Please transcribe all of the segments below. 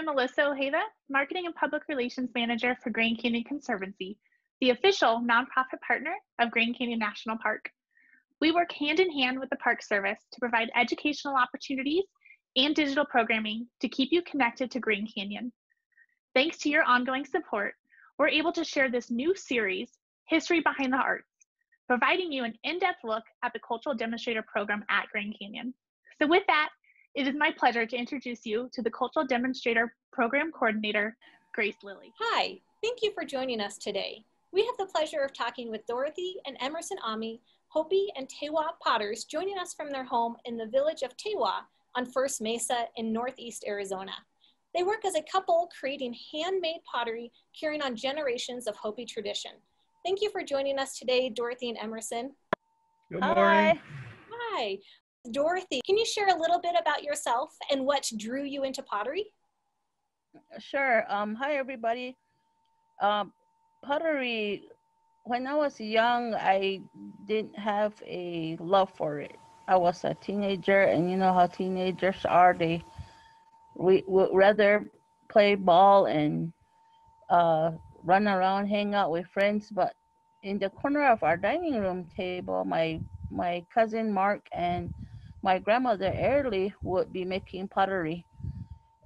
I'm Alyssa Ojeda, Marketing and Public Relations Manager for Grand Canyon Conservancy, the official nonprofit partner of Grand Canyon National Park. We work hand in hand with the Park Service to provide educational opportunities and digital programming to keep you connected to Grand Canyon. Thanks to your ongoing support, we're able to share this new series, History Behind the Arts, providing you an in-depth look at the Cultural Demonstrator Program at Grand Canyon. So with that, it is my pleasure to introduce you to the Cultural Demonstrator Program Coordinator, Grace Lilly. Hi, thank you for joining us today. We have the pleasure of talking with Dorothy and Emerson Ami, Hopi and Tewa potters joining us from their home in the village of Tewa on First Mesa in Northeast Arizona. They work as a couple creating handmade pottery, carrying on generations of Hopi tradition. Thank you for joining us today, Dorothy and Emerson. Good morning. Hi. Hi. Dorothy, can you share a little bit about yourself and what drew you into pottery? Sure. Um, hi, everybody. Um, pottery, when I was young, I didn't have a love for it. I was a teenager, and you know how teenagers are. They we would rather play ball and uh, run around, hang out with friends. But in the corner of our dining room table, my my cousin Mark and my grandmother Early would be making pottery.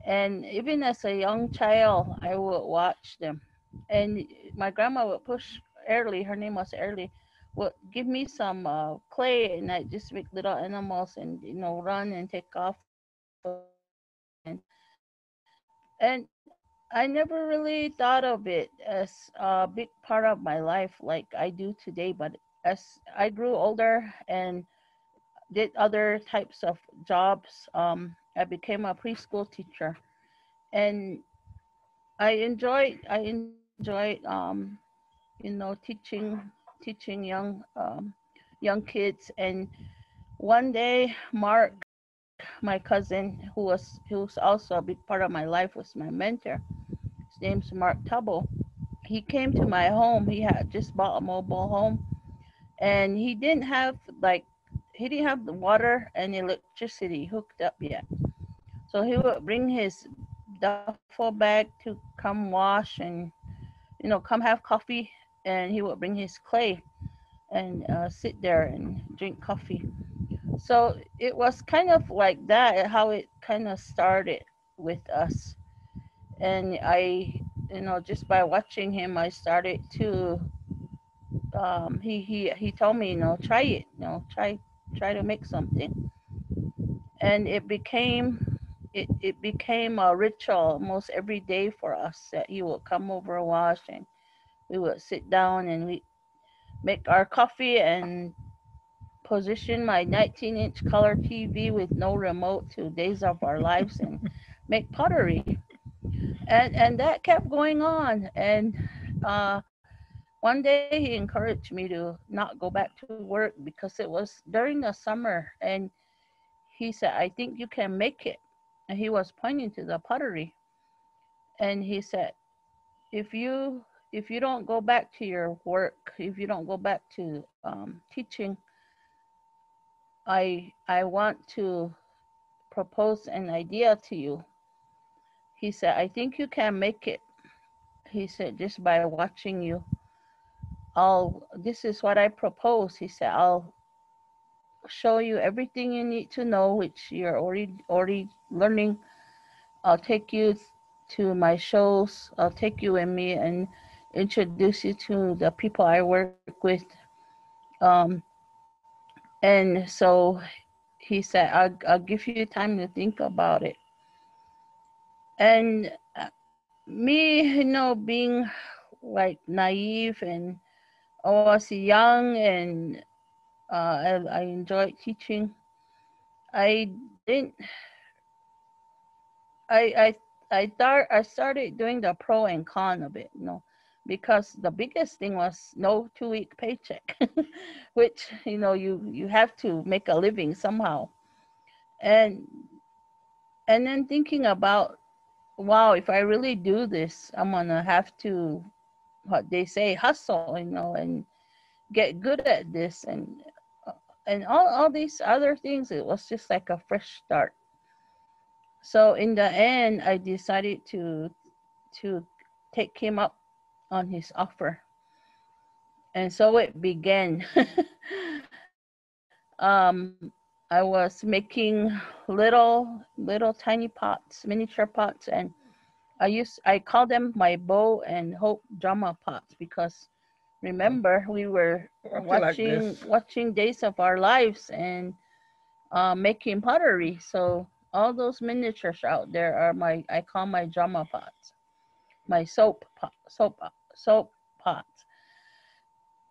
And even as a young child, I would watch them. And my grandma would push Early, her name was Early, would give me some uh, clay and I just make little animals and, you know, run and take off. And, and I never really thought of it as a big part of my life like I do today. But as I grew older and did other types of jobs. Um, I became a preschool teacher, and I enjoyed I enjoyed um, you know teaching teaching young um, young kids. And one day, Mark, my cousin, who was who was also a big part of my life, was my mentor. His name's Mark Tahbo. He came to my home. He had just bought a mobile home, and he didn't have like he didn't have the water and electricity hooked up yet. So he would bring his duffel bag to come wash and, you know, come have coffee. And he would bring his clay and uh, sit there and drink coffee. So it was kind of like that, how it kind of started with us. And I, you know, just by watching him, I started to, um, he, he, he told me, you know, try it, you know, try try to make something. And it became it, it became a ritual almost every day for us that he would come over and wash and we would sit down and we make our coffee and position my 19 inch color TV with no remote to days of our lives and make pottery. And and that kept going on. And uh, one day he encouraged me to not go back to work because it was during the summer and he said i think you can make it. And he was pointing to the pottery. And he said if you if you don't go back to your work if you don't go back to um, teaching i i want to propose an idea to you. He said i think you can make it. He said just by watching you I'll, this is what I propose. He said, I'll show you everything you need to know, which you're already, already learning. I'll take you to my shows. I'll take you and me and introduce you to the people I work with. Um, and so he said, I'll, I'll give you time to think about it. And uh, me, you know, being like naive and I was young and uh, I, I enjoyed teaching. I didn't. I I I thought I started doing the pro and con of it, you know, because the biggest thing was no two week paycheck, which you know you you have to make a living somehow, and and then thinking about wow if I really do this I'm gonna have to what they say hustle you know and get good at this and and all, all these other things it was just like a fresh start so in the end, I decided to to take him up on his offer, and so it began. um, I was making little little tiny pots, miniature pots, and I used I call them my bow and hope drama pots because remember we were watching like watching days of our lives and uh, making pottery. So all those miniatures out there are my I call my drama pots, my soap pot, soap soap pots,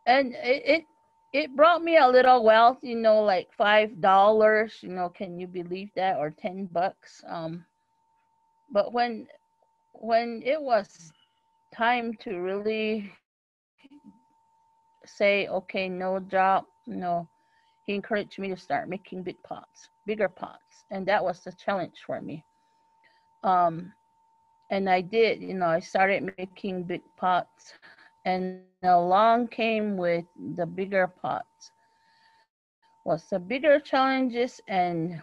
and it, it it brought me a little wealth, you know, like five dollars, you know, can you believe that, or ten bucks? Um, but when when it was time to really say, okay, no job, no, he encouraged me to start making big pots, bigger pots, and that was the challenge for me. Um, and I did, you know, I started making big pots. And along came with the bigger pots. Was the bigger challenges and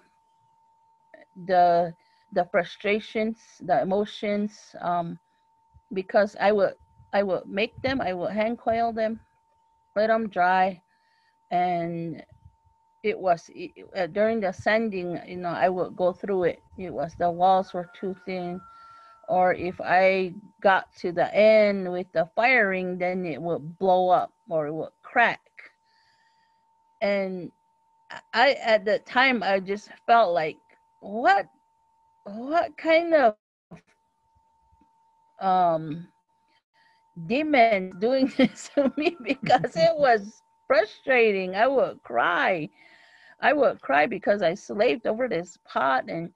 the the frustrations the emotions um, because i would i would make them i would hand coil them let them dry and it was uh, during the sanding you know i would go through it it was the walls were too thin or if I got to the end with the firing, then it would blow up or it would crack. And I, at the time, I just felt like, what, what kind of um, demon doing this to me? Because it was frustrating. I would cry. I would cry because I slaved over this pot and,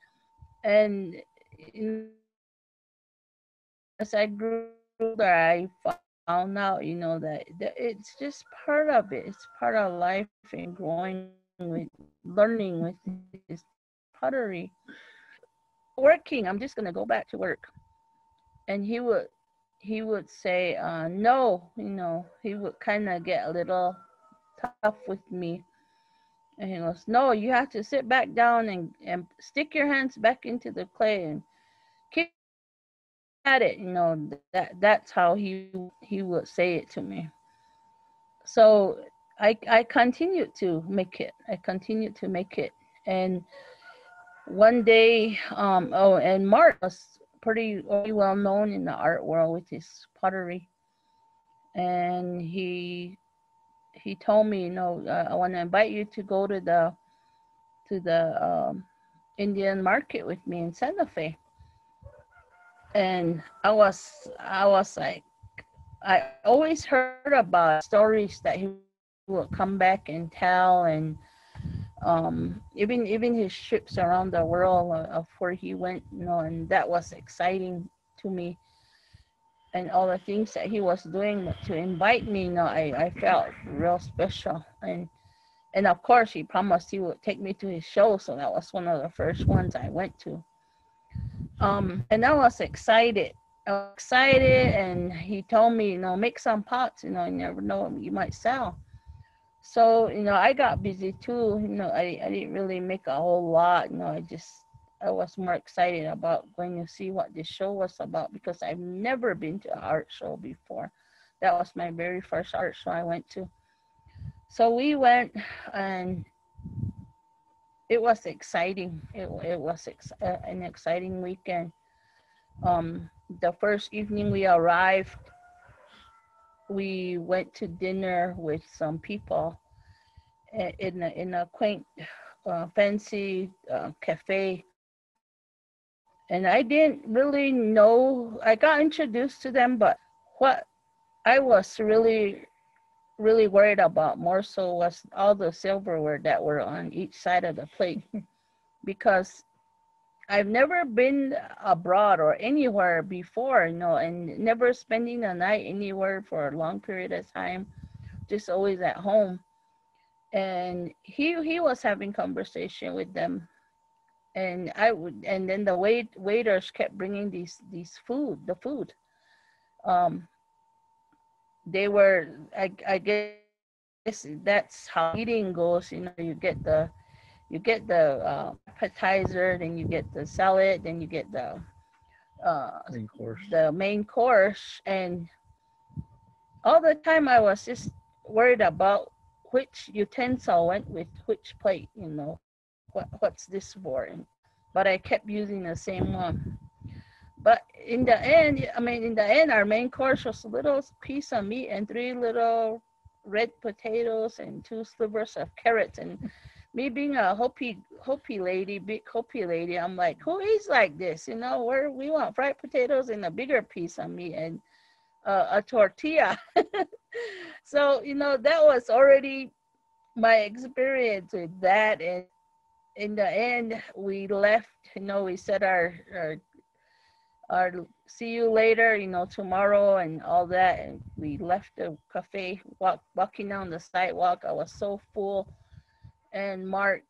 and, as I grew older, I found out, you know, that, that it's just part of it. It's part of life and growing with, learning with this pottery. Working, I'm just gonna go back to work, and he would, he would say, uh, no, you know, he would kind of get a little tough with me. And he goes, no, you have to sit back down and, and stick your hands back into the clay and keep at it, you know, that that's how he he would say it to me. So I I continued to make it. I continued to make it. And one day, um, oh, and Mark was pretty well known in the art world with his pottery. And he he told me, you know, uh, I want to invite you to go to the to the um, Indian market with me in Santa Fe and I was I was like I always heard about stories that he would come back and tell and um, even even his trips around the world of where he went you know and that was exciting to me and all the things that he was doing to invite me you know I, I felt real special and and of course he promised he would take me to his show so that was one of the first ones I went to um, and I was excited. I was excited, and he told me, you know, make some pots. You know, you never know, you might sell. So, you know, I got busy too. You know, I, I didn't really make a whole lot. You know, I just I was more excited about going to see what this show was about because I've never been to an art show before. That was my very first art show I went to. So we went and it was exciting. It, it was ex- uh, an exciting weekend. Um, the first evening we arrived, we went to dinner with some people in a, in a quaint, uh, fancy uh, cafe. And I didn't really know, I got introduced to them, but what I was really really worried about more so was all the silverware that were on each side of the plate because I've never been abroad or anywhere before, you know, and never spending a night anywhere for a long period of time, just always at home. And he he was having conversation with them, and I would, and then the wait waiters kept bringing these these food, the food, um, they were I, I guess that's how eating goes you know you get the you get the uh, appetizer, then you get the salad, then you get the uh, Main course. the main course, and all the time I was just worried about which utensil went with which plate. You know, what what's this for? And, but I kept using the same one. But in the end, I mean, in the end, our main course was a little piece of meat and three little red potatoes and two slivers of carrots. And me being a Hopi Hopi lady, big Hopi lady, I'm like, who eats like this? You know, where we want fried potatoes and a bigger piece of meat and uh, a tortilla. so you know that was already my experience with that, and in the end, we left. You know, we said our our our see you later, you know, tomorrow and all that. And we left the cafe, walk, walking down the sidewalk. I was so full. And Mark,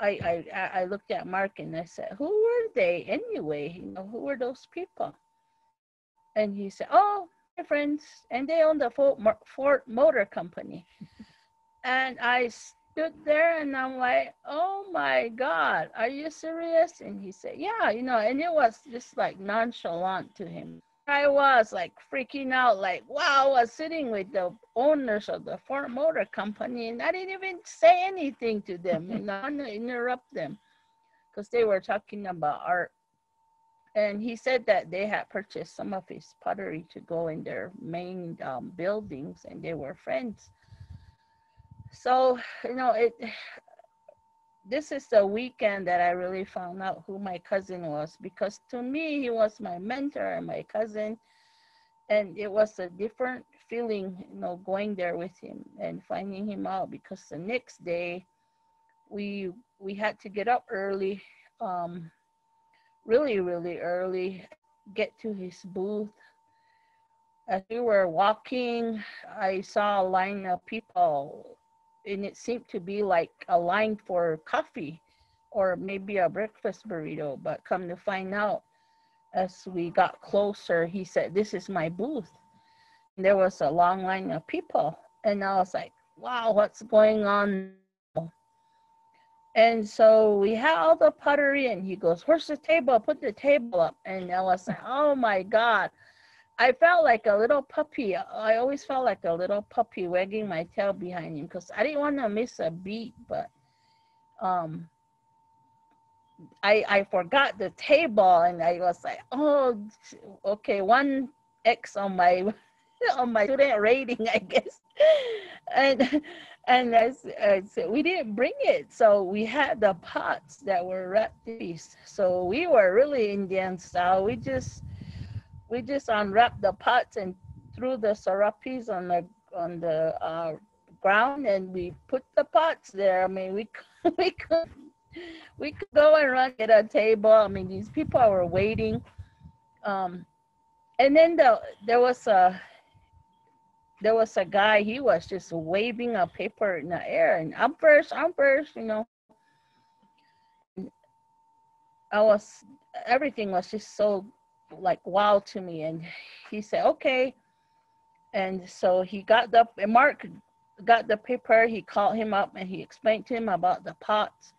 I, I, I looked at Mark and I said, who were they anyway? You know, who were those people? And he said, oh, my friends. And they own the Ford, Ford Motor Company. and I stood there and I'm like, oh my God, are you serious? And he said, yeah, you know, and it was just like nonchalant to him. I was like freaking out, like, wow, I was sitting with the owners of the Ford Motor Company and I didn't even say anything to them, you know, interrupt them because they were talking about art. And he said that they had purchased some of his pottery to go in their main um, buildings and they were friends so you know it this is the weekend that i really found out who my cousin was because to me he was my mentor and my cousin and it was a different feeling you know going there with him and finding him out because the next day we we had to get up early um really really early get to his booth. As we were walking i saw a line of people and it seemed to be like a line for coffee or maybe a breakfast burrito. But come to find out, as we got closer, he said, This is my booth. And there was a long line of people. And I was like, Wow, what's going on? And so we had all the pottery, and he goes, Where's the table? Put the table up. And I was like, Oh my God. I felt like a little puppy. I always felt like a little puppy wagging my tail behind him because I didn't want to miss a beat, but um, I I forgot the table and I was like, oh, okay, one X on my on my student rating, I guess. And and as I said, we didn't bring it, so we had the pots that were wrapped So we were really Indian style. We just we just unwrapped the pots and threw the serapes on the on the uh, ground and we put the pots there. I mean, we we could we could go and run at a table. I mean, these people were waiting. Um, and then the there was a there was a guy. He was just waving a paper in the air and I'm first, I'm first. You know, I was everything was just so like wow to me. And he said okay. And so he got the mark got the paper. He called him up and he explained to him about the pots.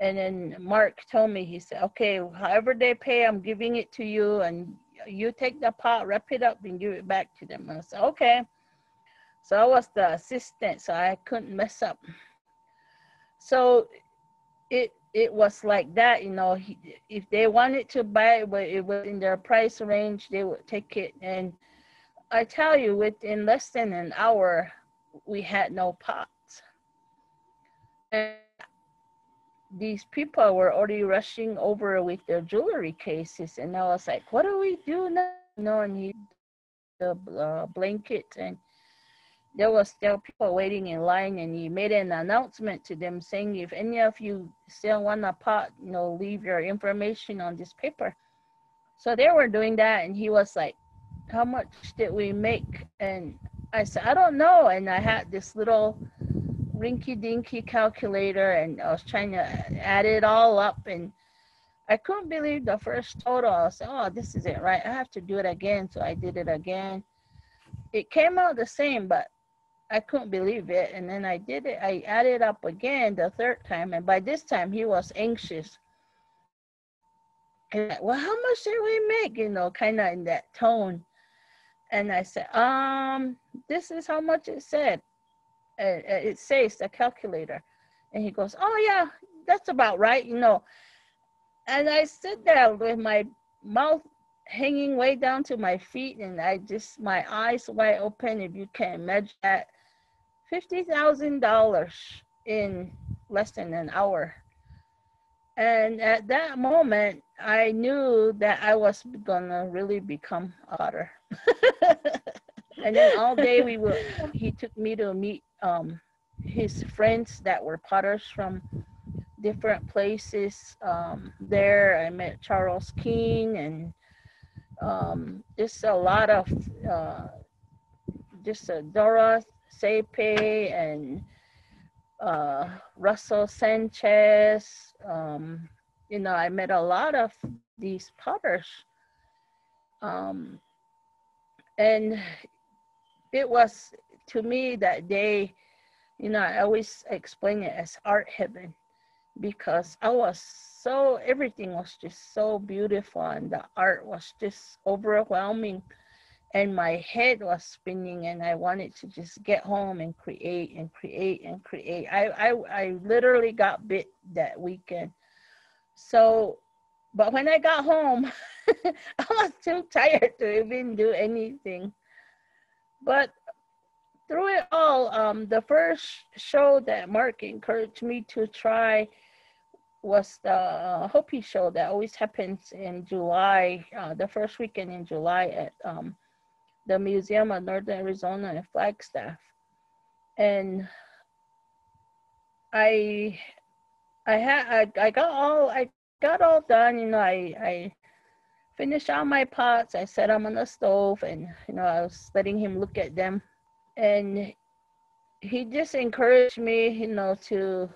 And then mark told me he said okay however they pay i'm giving it to you. And you take the pot wrap it up and give it back to them. And i said okay. So i was the assistant so i couldn't mess up. So it it was like that, you know. He, if they wanted to buy it, but it was in their price range, they would take it. And I tell you, within less than an hour, we had no pots. And these people were already rushing over with their jewelry cases, and I was like, "What do we do now?" You know, and he the uh, blanket and there was still people waiting in line and he made an announcement to them saying if any of you still want a pot you know leave your information on this paper. So they were doing that and he was like how much did we make? And i said i don't know. And i had this little rinky dinky calculator and i was trying to add it all up and i couldn't believe the first total. I said oh this is it right. I have to do it again. So i did it again. It came out the same but I couldn't believe it. And then I did it. I added up again the third time, and by this time he was anxious. And well, how much did we make? You know, kind of in that tone. And I said, um, this is how much it said. Uh, it says the calculator. And he goes, oh yeah, that's about right, you know. And I sit there with my mouth hanging way down to my feet and I just, my eyes wide open, if you can imagine that. $50,000 in less than an hour. And at that moment, I knew that I was gonna really become a potter. and then all day we were, he took me to meet um, his friends that were potters from different places um, there. I met Charles King and um, just a lot of uh, just uh, Dora Tse-Pe and uh, Russell Sanchez. Um, you know, I met a lot of these potters. Um, and it was to me that day, you know, I always explain it as art heaven because I was so, everything was just so beautiful and the art was just overwhelming and my head was spinning and I wanted to just get home and create and create and create. I, I, I literally got bit that weekend. So, but when I got home, I was too tired to even do anything. But through it all, um, the first show that Mark encouraged me to try was the uh, Hopi show that always happens in July, uh, the first weekend in July at um, the Museum of Northern Arizona in Flagstaff. And I, I had, I, I got all, I got all done, you know, I, I finished all my pots. I set them on the stove and, you know, I was letting him look at them. And he just encouraged me, you know, to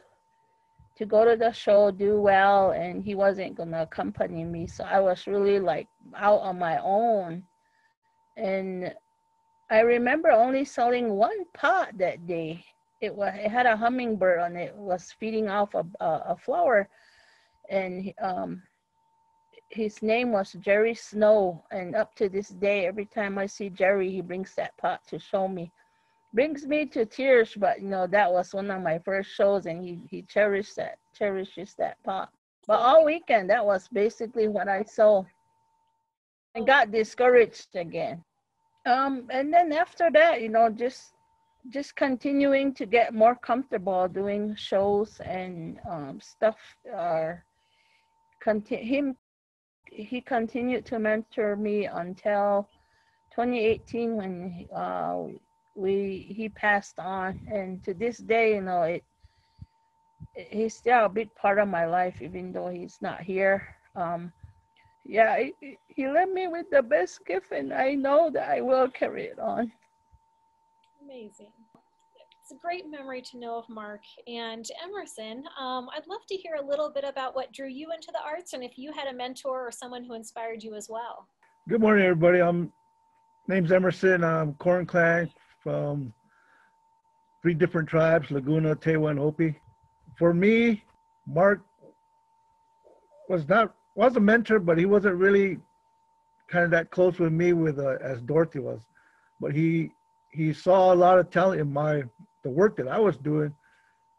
to go to the show, do well, and he wasn't gonna accompany me. So I was really like out on my own. And I remember only selling one pot that day. It was it had a hummingbird on it. was feeding off a, a, a flower, and um, his name was Jerry Snow. And up to this day, every time I see Jerry, he brings that pot to show me brings me to tears, but you know, that was one of my first shows and he, he cherished that, cherishes that pot. But all weekend, that was basically what I saw and got discouraged again. Um, and then after that, you know, just just continuing to get more comfortable doing shows and um, stuff. Uh, conti- him, he continued to mentor me until 2018 when uh, we he passed on and to this day you know it he's still a big part of my life even though he's not here um yeah he, he left me with the best gift and i know that i will carry it on. Amazing. It's a great memory to know of mark and emerson. Um, i'd love to hear a little bit about what drew you into the arts and if you had a mentor or someone who inspired you as well. Good morning everybody. I'm name's emerson. I'm corn clan from three different tribes, Laguna, Tewa, and Hopi. For me, Mark was not was a mentor, but he wasn't really kind of that close with me with uh, as Dorothy was. But he he saw a lot of talent in my the work that I was doing,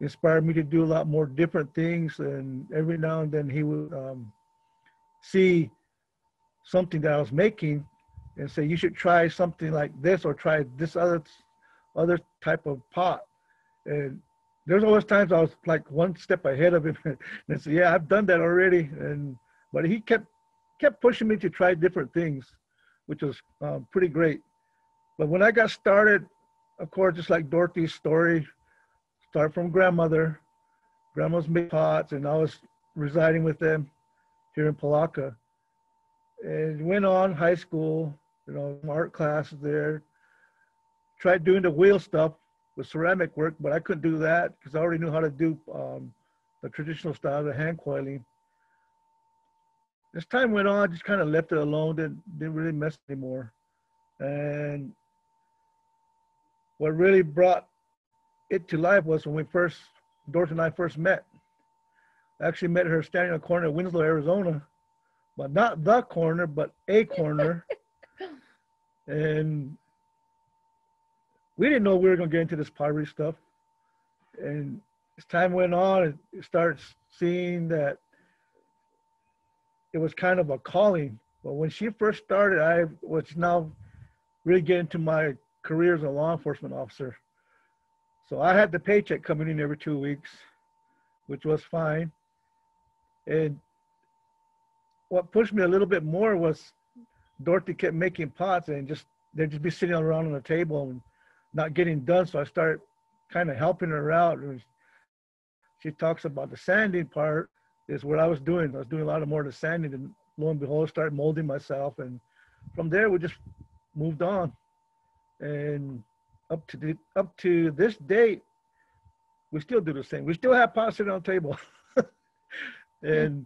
inspired me to do a lot more different things. And every now and then he would um, see something that I was making and say you should try something like this or try this other other type of pot. And there's always times I was like one step ahead of him and say, yeah, I've done that already. And but he kept kept pushing me to try different things, which was um, pretty great. But when I got started, of course, just like Dorothy's story, start from grandmother. Grandma's made pots, and I was residing with them here in Polacca. And went on high school, you know, art classes there. Tried doing the wheel stuff with ceramic work, but I couldn't do that because I already knew how to do um, the traditional style, of hand coiling. As time went on, I just kind of left it alone, didn't, didn't really mess anymore. And what really brought it to life was when we first, Dorothy and I first met. I actually met her standing on a corner of Winslow, Arizona, but not the corner, but a corner. and we didn't know we were going to get into this pottery stuff. And as time went on, it starts seeing that it was kind of a calling. But when she first started, I was now really getting to my career as a law enforcement officer. So I had the paycheck coming in every two weeks, which was fine. And what pushed me a little bit more was Dorothy kept making pots and just they'd just be sitting around on the table and not getting done. So I started kind of helping her out. And she talks about the sanding part is what I was doing. I was doing a lot of more of the sanding and lo and behold, started molding myself. And from there, we just moved on. And up to the, up to this date, we still do the same. We still have pots sitting on the table. Hmm. and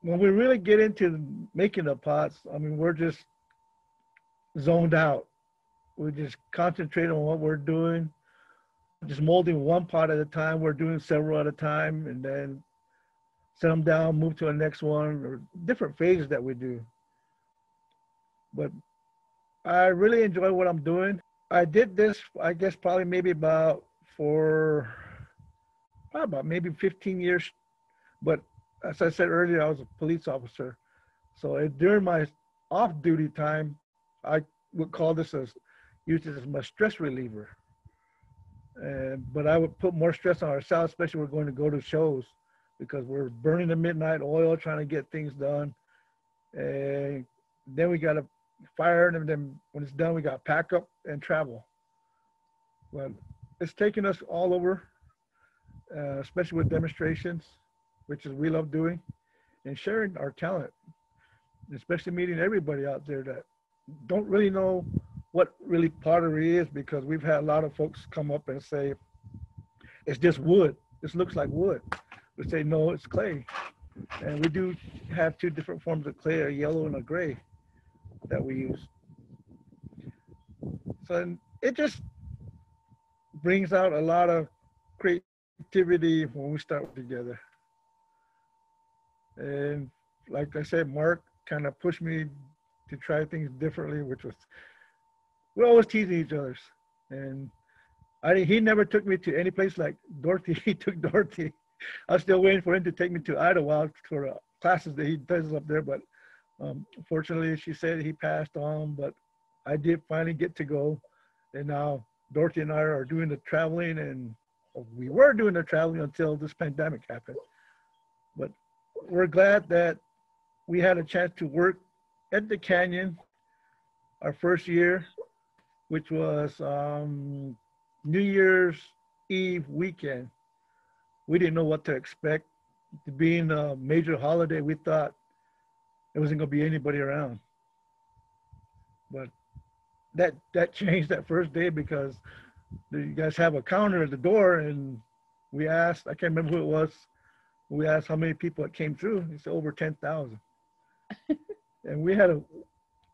when we really get into making the pots, I mean, we're just zoned out. We just concentrate on what we're doing, just molding one pot at a time. We're doing several at a time, and then set them down, move to the next one, or different phases that we do. But I really enjoy what I'm doing. I did this, I guess, probably maybe about for probably about maybe 15 years. But as I said earlier, I was a police officer. So during my off-duty time, I would call this as use this as my stress reliever. And but I would put more stress on ourselves, especially we're going to go to shows because we're burning the midnight oil trying to get things done. And then we got to fire, and then when it's done, we got to pack up and travel. But it's taken us all over, uh, especially with demonstrations, which is we love doing, and sharing our talent, especially meeting everybody out there that don't really know what really pottery is because we've had a lot of folks come up and say, it's just wood. This looks like wood would say, no, it's clay. And we do have two different forms of clay, a yellow and a gray that we use. So it just brings out a lot of creativity when we start together. And like I said, Mark kind of pushed me to try things differently, which was, we're always teasing each other. And I, he never took me to any place like Dorothy. He took Dorothy I was still waiting for him to take me to Idaho for uh, classes that he does up there. But um, fortunately, she said he passed on. But I did finally get to go, and now Dorothy and I are doing the traveling, and we were doing the traveling until this pandemic happened. But we're glad that we had a chance to work at the canyon our first year, which was um, New Year's Eve weekend we didn't know what to expect. Being a major holiday, we thought there wasn't going to be anybody around. But that that changed that first day because you guys have a counter at the door, and we asked. I can't remember who it was. We asked how many people it came through. It's over ten thousand, and we had a.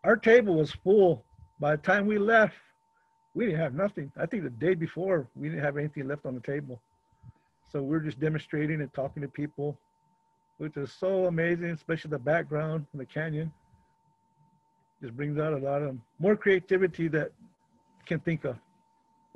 Our table was full. By the time we left, we didn't have nothing. I think the day before we didn't have anything left on the table. So we're just demonstrating and talking to people, which is so amazing, especially the background in the canyon. Just brings out a lot of more creativity that can think of.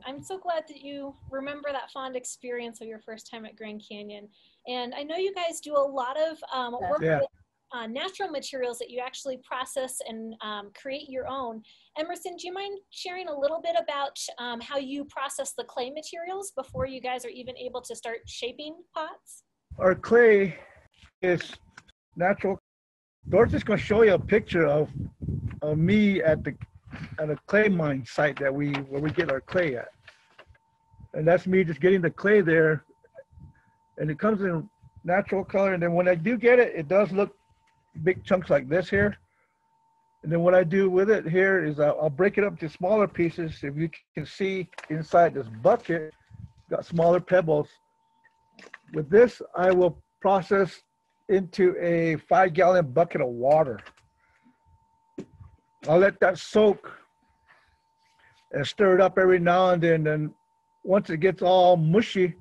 I'm so glad that you remember that fond experience of your first time at Grand Canyon. And I know you guys do a lot of um, work yeah. with uh, natural materials that you actually process and um, create your own. Emerson, do you mind sharing a little bit about um, how you process the clay materials before you guys are even able to start shaping pots? Our clay is natural. Dorothy's going to show you a picture of, of me at the at a clay mine site that we where we get our clay at, and that's me just getting the clay there, and it comes in natural color. And then when I do get it, it does look big chunks like this here. And then what I do with it here is I'll, break it up to smaller pieces. If you can see inside this bucket, got smaller pebbles. With this, I will process into a five gallon bucket of water. I'll let that soak and stir it up every now and then. And once it gets all mushy,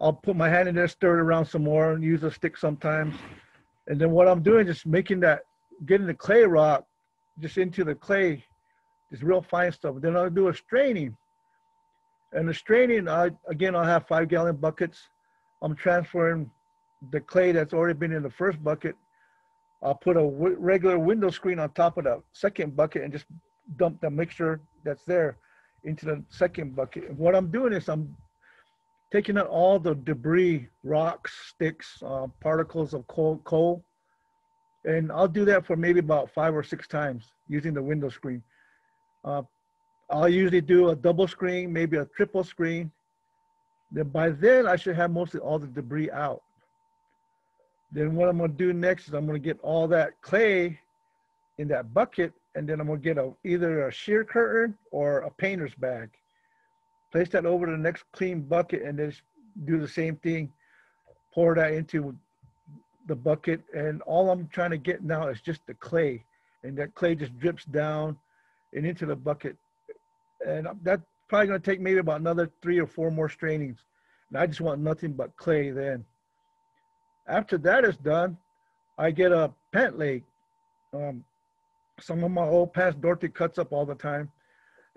I'll put my hand in there, stir it around some more, and use a stick sometimes. And then what I'm doing is making that, getting the clay rock just into the clay, this real fine stuff. Then I'll do a straining. And the straining, I again, I'll have five gallon buckets. I'm transferring the clay that's already been in the first bucket. I'll put a w- regular window screen on top of the second bucket and just dump the mixture that's there into the second bucket. And what I'm doing is I'm taking out all the debris, rocks, sticks, uh, particles of coal, coal, and I'll do that for maybe about five or six times using the window screen. Uh, I'll usually do a double screen, maybe a triple screen. Then by then I should have mostly all the debris out. Then what I'm gonna do next is I'm gonna get all that clay in that bucket and then I'm gonna get a, either a sheer curtain or a painter's bag. Place that over the next clean bucket and then do the same thing. Pour that into the bucket and all I'm trying to get now is just the clay and that clay just drips down and into the bucket. And that's probably gonna take maybe about another three or four more strainings. And I just want nothing but clay then. After that is done, I get a pent leg. Um, some of my old past Dorothy cuts up all the time.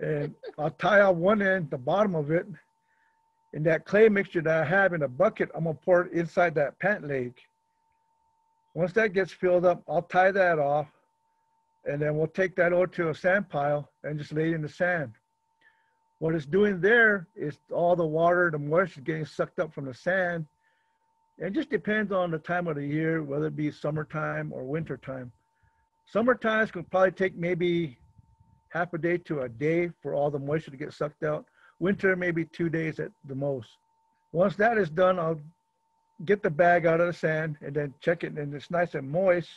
And I'll tie out one end, the bottom of it, and that clay mixture that I have in a bucket, I'm gonna pour it inside that pant leg. Once that gets filled up, I'll tie that off, and then we'll take that over to a sand pile and just lay it in the sand. What it's doing there is all the water, the moisture is getting sucked up from the sand. It just depends on the time of the year, whether it be summertime or wintertime. Summer times can probably take maybe half a day to a day for all the moisture to get sucked out. Winter, maybe two days at the most. Once that is done, I'll get the bag out of the sand and then check it and it's nice and moist,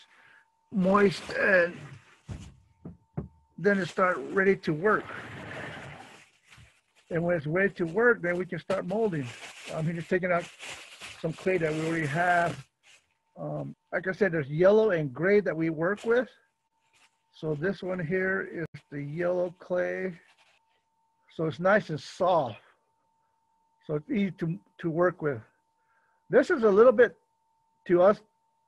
moist and then it start ready to work. And when it's ready to work, then we can start molding. I'm just taking out some clay that we already have. Um, like I said, there's yellow and gray that we work with. So this one here is the yellow clay. So it's nice and soft. So it's easy to, to work with. This is a little bit, to us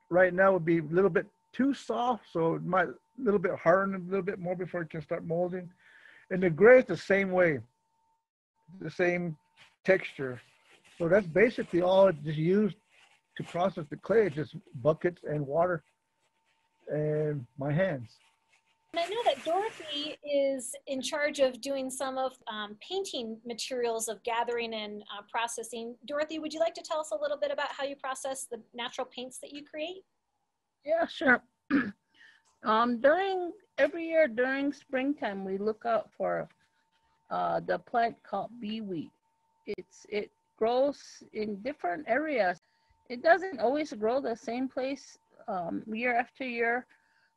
right now, would be a little bit too soft. So it might a little bit harden a little bit more before it can start molding. And the gray is the same way, the same texture. So that's basically all it just used to process the clay, just buckets and water and my hands. And I know that Dorothy is in charge of doing some of um, painting materials of gathering and uh, processing. Dorothy, would you like to tell us a little bit about how you process the natural paints that you create? Yeah, sure. um, during every year during springtime, we look out for uh, the plant called beeweed. It's it grows in different areas. It doesn't always grow the same place um, year after year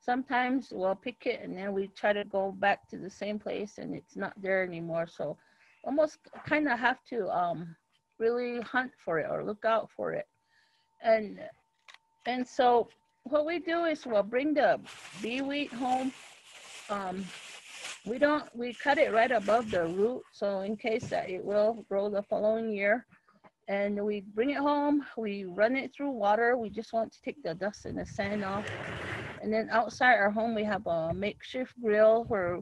sometimes we'll pick it and then we try to go back to the same place and it's not there anymore. So almost kind of have to um, really hunt for it or look out for it. And and so what we do is we'll bring the beeweed home. Um, we don't we cut it right above the root so in case that it will grow the following year and we bring it home we run it through water we just want to take the dust and the sand off and then outside our home, we have a makeshift grill where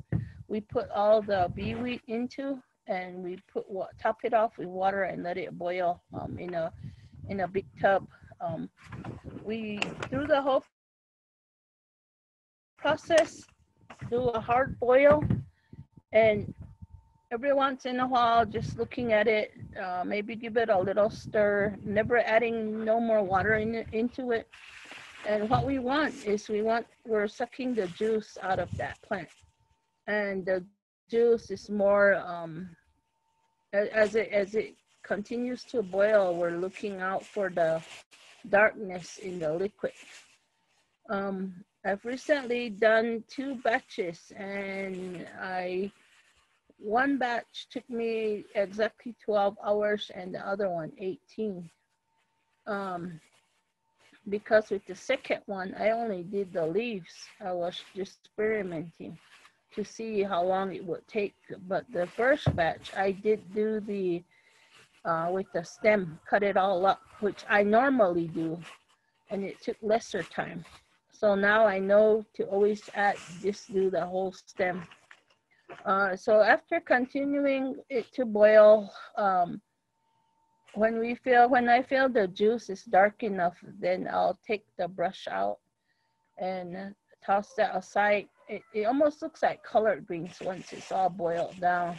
we put all the beeweed into and we put top it off with water and let it boil um, in a in a big tub. Um, we through the whole process do a hard boil and every once in a while just looking at it uh, maybe give it a little stir never adding no more water in into it and what we want is we want, we're sucking the juice out of that plant. And the juice is more, um, as it, as it continues to boil, we're looking out for the darkness in the liquid. Um, I've recently done two batches and I, one batch took me exactly 12 hours and the other one 18. Um, because with the second one, I only did the leaves. I was just experimenting. to see how long it would take. But the first batch, I did do the uh, with the stem, cut it all up, which I normally do, and it took lesser time. So now I know to always add, just do the whole stem. Uh, so after continuing it to boil, um, when we feel, when I feel the juice is dark enough, then I'll take the brush out and toss that aside. It, it almost looks like collard greens once it's all boiled down.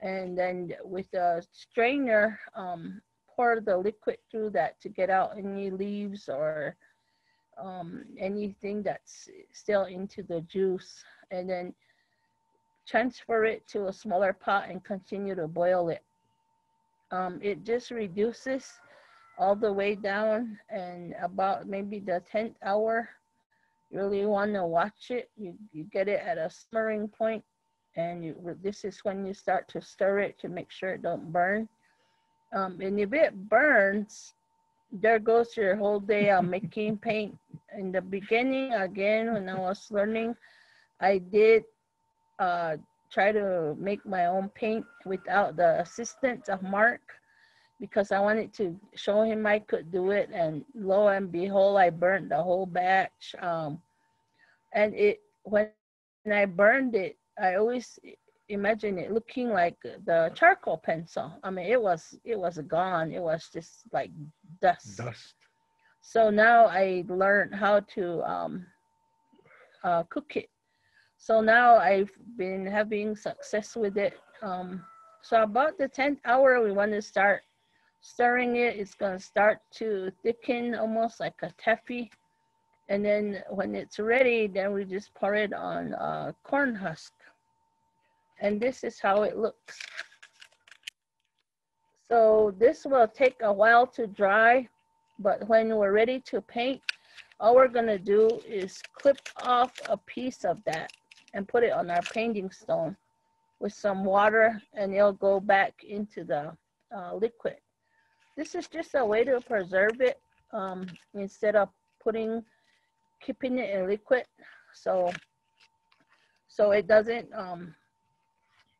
And then with a strainer, um, pour the liquid through that to get out any leaves or um, anything that's still into the juice. And then transfer it to a smaller pot and continue to boil it. Um, it just reduces all the way down and about maybe the 10th hour, you really want to watch it. You, you get it at a simmering point and you, this is when you start to stir it to make sure it don't burn. Um, and if it burns, there goes your whole day on making paint. In the beginning, again, when I was learning, I did uh, try to make my own paint without the assistance of Mark because I wanted to show him I could do it. And lo and behold, I burned the whole batch. Um, and it when I burned it, I always imagine it looking like the charcoal pencil. I mean, it was it was gone. It was just like dust. Dust. So now I learned how to um, uh, cook it. So now I've been having success with it. Um, so about the 10th hour, we want to start stirring it. It's going to start to thicken almost like a taffy. And then when it's ready, then we just pour it on uh, corn husk. And this is how it looks. So this will take a while to dry, but when we're ready to paint, all we're gonna do is clip off a piece of that and put it on our painting stone with some water and it'll go back into the uh, liquid. This is just a way to preserve it um, instead of putting, keeping it in liquid. So, so it doesn't, um,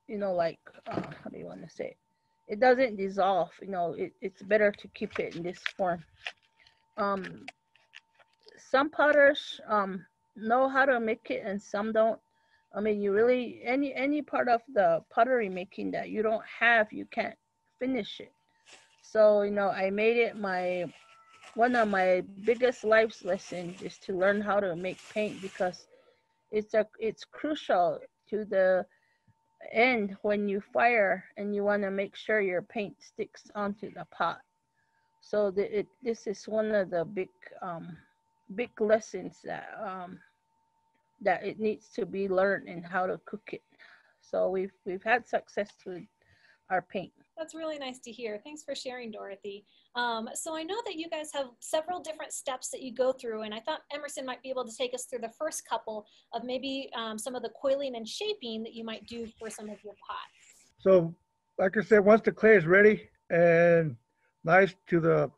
you know, like, uh, how do you want to say it? It doesn't dissolve, you know, it, it's better to keep it in this form. Um, some potters um, know how to make it and some don't. I mean, you really, any, any part of the pottery making that you don't have, you can't finish it. So, you know, I made it my, one of my biggest life's lessons is to learn how to make paint because it's a, it's crucial to the end when you fire and you want to make sure your paint sticks onto the pot. So the, it, this is one of the big, um, big lessons that um, that it needs to be learned and how to cook it. So we've we've had success with our paint. That's really nice to hear. Thanks for sharing, Dorothy. Um, so I know that you guys have several different steps that you go through, and I thought Emerson might be able to take us through the first couple of maybe um, some of the coiling and shaping that you might do for some of your pots. So, like I said, once the clay is ready and nice to the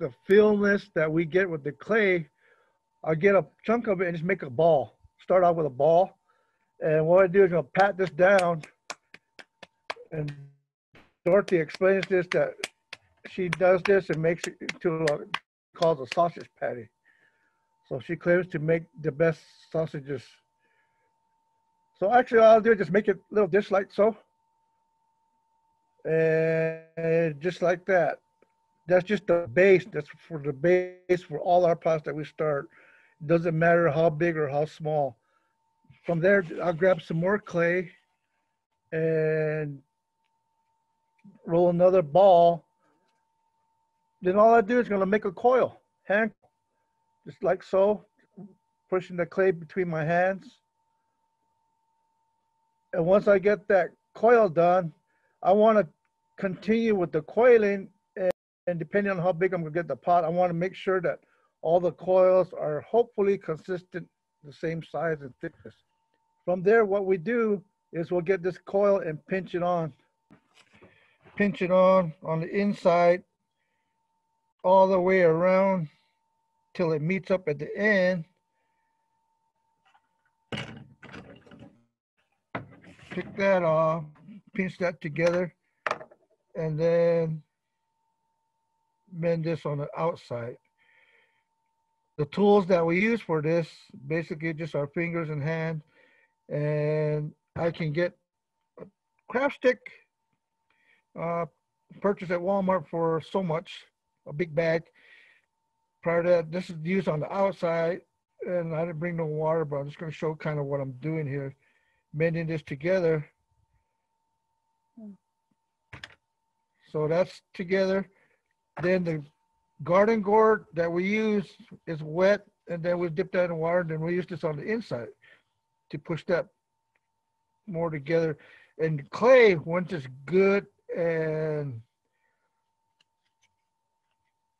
the feelness that we get with the clay, I'll get a chunk of it and just make a ball. Start off with a ball. And what I do is I'll pat this down. And Dorothy explains this that she does this and makes it to a, calls a sausage patty. So she claims to make the best sausages. So actually all I'll do is just make it a little dish like so. And just like that. That's just the base. That's for the base for all our pots that we start. Doesn't matter how big or how small. From there, I'll grab some more clay and roll another ball. Then all I do is gonna make a coil, hand, just like so, pushing the clay between my hands. And once I get that coil done, I wanna continue with the coiling and, and depending on how big I'm gonna get the pot, I wanna make sure that all the coils are hopefully consistent, the same size and thickness. From there, what we do is we'll get this coil and pinch it on. Pinch it on on the inside all the way around till it meets up at the end. Pick that off, pinch that together, and then bend this on the outside. The tools that we use for this, basically just our fingers and hand, and I can get a craft stick uh, purchased at Walmart for so much, a big bag. Prior to that, this is used on the outside, and I didn't bring no water, but I'm just going to show kind of what I'm doing here, bending this together. So that's together. Then the garden gourd that we use is wet, and then we dip that in water, and then we use this on the inside to push that more together. And clay, once it's good and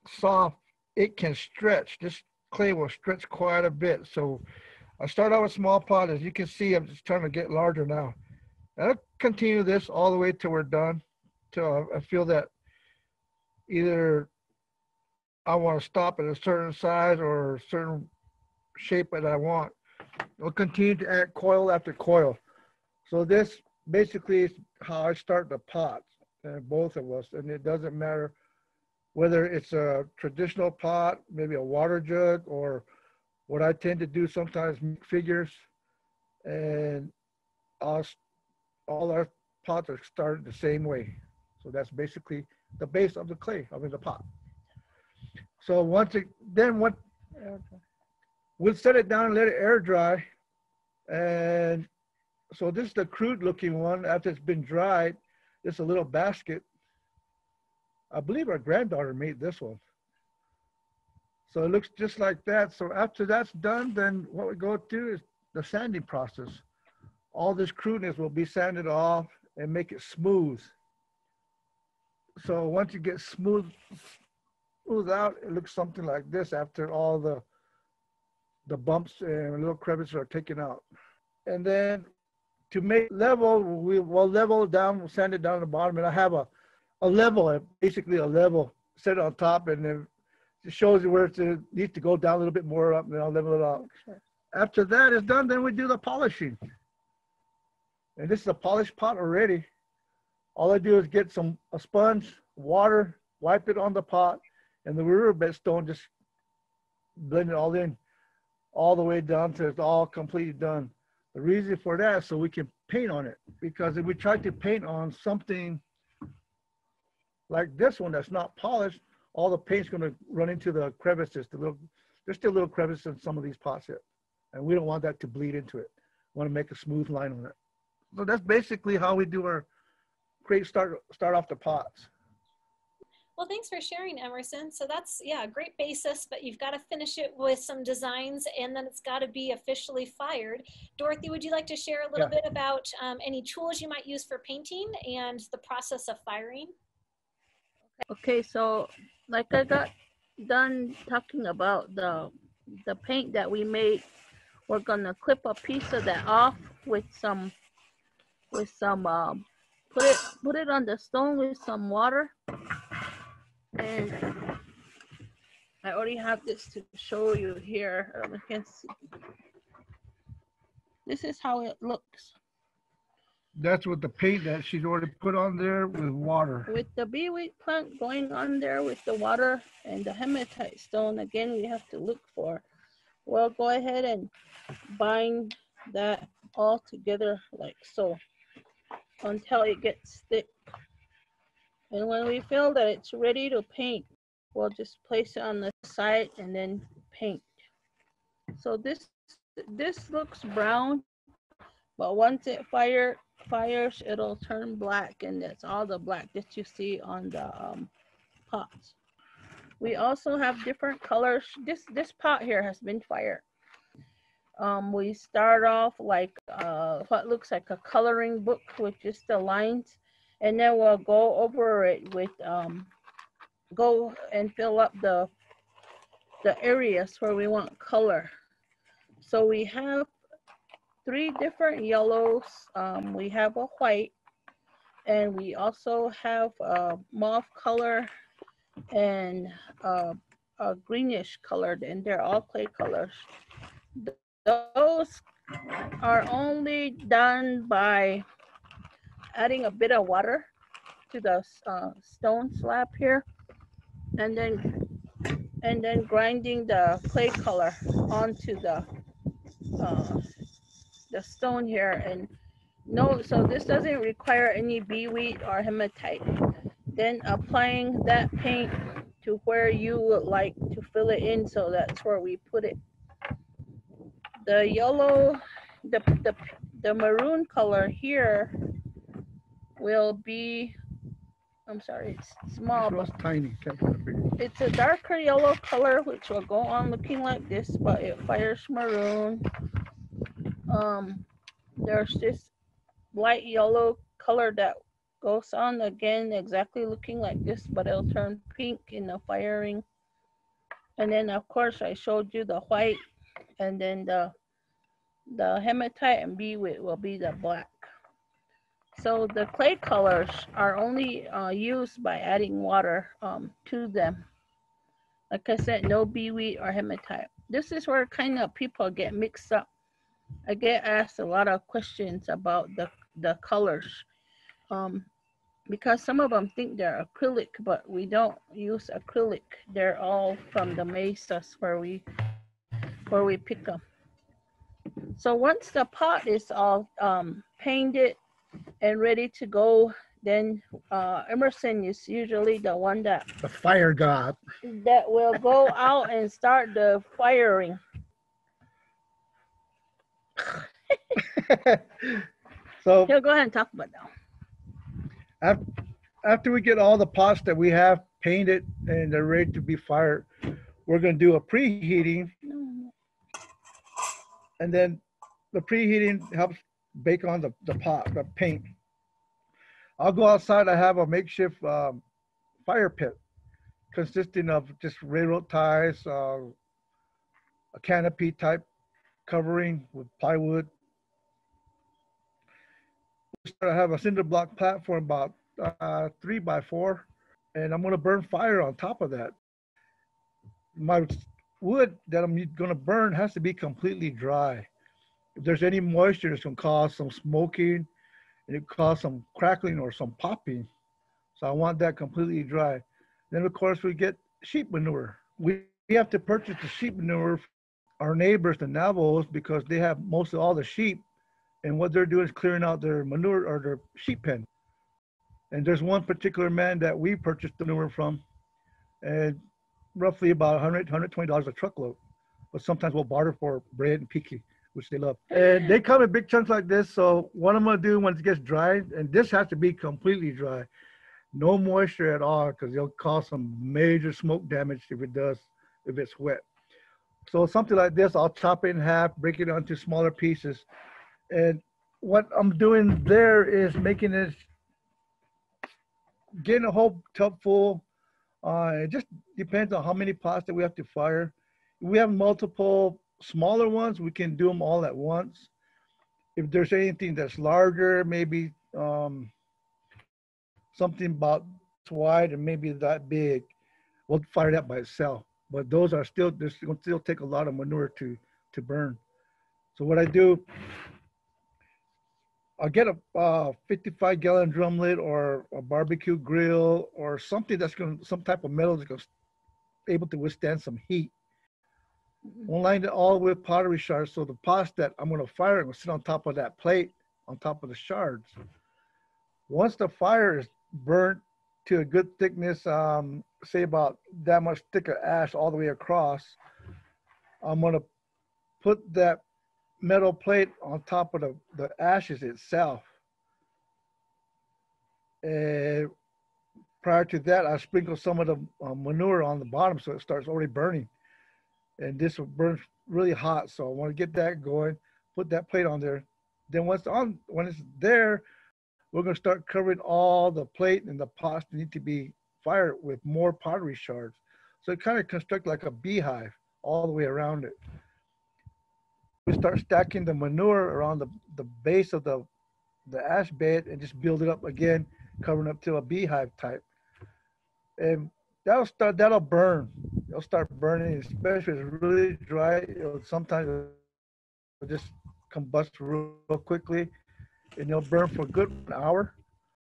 soft, it can stretch. This clay will stretch quite a bit. So I start out with small pot. As you can see, I'm just trying to get larger now. And I'll continue this all the way till we're done, till I feel that either I want to stop at a certain size or a certain shape that I want. I'll continue to add coil after coil. So this basically is how I start the pots, and both of us, and it doesn't matter whether it's a traditional pot, maybe a water jug, or what I tend to do sometimes figures, and all, all our pots are started the same way. So that's basically the base of the clay, I mean the pot. So once it, then what, we'll set it down and let it air dry. And so this is the crude looking one after it's been dried. It's a little basket. I believe our granddaughter made this one. So it looks just like that. So after that's done, then what we go through is the sanding process. All this crudeness will be sanded off and make it smooth. So once you get smooth, smooth out, it looks something like this after all the the bumps and little crevices are taken out. And then to make level, we will level down, we'll sand it down to the bottom, and I have a, a level, basically a level set on top, and then it shows you where it needs to go down a little bit more up, and then I'll level it out. Sure. After that is done, then we do the polishing. And this is a polished pot already. All I do is get some a sponge, water, wipe it on the pot, and the riverbed stone just blend it all in, all the way down to it's all completely done. The reason for that so we can paint on it because if we try to paint on something like this one that's not polished, all the paint's going to run into the crevices. The little, there's still little crevices in some of these pots here, and we don't want that to bleed into it. We want to make a smooth line on it. So that's basically how we do our great start start off the pots. Well, thanks for sharing, Emerson. So that's, yeah, a great basis, but you've got to finish it with some designs and then it's got to be officially fired. Dorothy, would you like to share a little yeah. bit about um, any tools you might use for painting and the process of firing? Okay, so like I got done talking about the the paint that we made, we're gonna clip a piece of that off with some with some um, put it put it on the stone with some water and I already have this to show you here. Um, you can see. This is how it looks. That's with the paint that she's already put on there with water. With the beeweed plant going on there with the water and the hematite stone, again, we have to look for. Well, go ahead and bind that all together like so until it gets thick. And when we feel that it's ready to paint, we'll just place it on the side and then paint. So this this looks brown, but once it fire fires, it'll turn black, and that's all the black that you see on the um, pots. We also have different colors. This this pot here has been fired. Um, we start off like uh, what looks like a coloring book with just the lines and then we'll go over it with um, go and fill up the the areas where we want color. So we have three different yellows. Um, we have a white, and we also have a mauve color and a, a greenish colored, and they're all clay colors. Those are only done by adding a bit of water to the uh, stone slab here, and then and then grinding the clay color onto the uh, the stone here. And no, so this doesn't require any beeweed or hematite. Then applying that paint to where you would like to fill it in, so that's where we put it. The yellow, the the the maroon color here will be, I'm sorry, it's small, It's but tiny. Can't put it big. it's a darker yellow color, which will go on looking like this, but it fires maroon. Um, there's this light yellow color that goes on again, exactly looking like this, but it'll turn pink in the firing. And then of course I showed you the white and then the the hematite and beeweed will be the black. So the clay colors are only uh, used by adding water um, to them. Like I said, no beeweed or hematite. This is where kind of people get mixed up. I get asked a lot of questions about the, the colors um, because some of them think they're acrylic, but we don't use acrylic. They're all from the mesas where we where we pick them. So once the pot is all um, painted and ready to go, then uh, Emerson is usually the one that The fire god. that will go out and start the firing. so He'll go ahead and talk about that. after we get all the pots that we have painted and they're ready to be fired, we're gonna do a preheating and then the preheating helps bake on the, the pot, the paint. I'll go outside. I have a makeshift um, fire pit consisting of just railroad ties, uh, a canopy type covering with plywood. I have a cinder block platform about uh, three by four, and I'm going to burn fire on top of that. My wood that I'm going to burn has to be completely dry if there's any moisture, it's gonna cause some smoking and it cause some crackling or some popping. So I want that completely dry. Then of course we get sheep manure. We, we have to purchase the sheep manure from our neighbors, the Navajos, because they have most of all the sheep and what they're doing is clearing out their manure or their sheep pen. And there's one particular man that we purchased the manure from and roughly about 100, 120 dollars a truckload. But sometimes we'll barter for bread and piki which they love. And they come in big chunks like this. So what I'm gonna do once it gets dry, and this has to be completely dry, no moisture at all, because it'll cause some major smoke damage if it does, if it's wet. So something like this, I'll chop it in half, break it into smaller pieces. And what I'm doing there is making it, getting a whole tub full. Uh, it just depends on how many pots that we have to fire. We have multiple smaller ones, we can do them all at once. If there's anything that's larger, maybe um, something about wide and maybe that big, we'll fire that by itself. But those are still, there's going to still take a lot of manure to, to burn. So what I do, I'll get a uh, 55 gallon drum lid or a barbecue grill or something that's going to, some type of metal that's going to able to withstand some heat. We'll line it all with pottery shards. So the pots that I'm going to fire it will sit on top of that plate, on top of the shards. Once the fire is burnt to a good thickness, um, say about that much thicker ash all the way across, I'm going to put that metal plate on top of the, the ashes itself. And prior to that, I sprinkle some of the uh, manure on the bottom so it starts already burning and this will burn really hot. So I want to get that going, put that plate on there. Then once on, when it's there, we're gonna start covering all the plate and the pots that need to be fired with more pottery shards. So it kind of construct like a beehive all the way around it. We start stacking the manure around the, the base of the, the ash bed and just build it up again, covering up to a beehive type. And that'll start, that'll burn it'll start burning, especially if it's really dry. It'll sometimes it'll just combust real, quickly, and it'll burn for a good hour.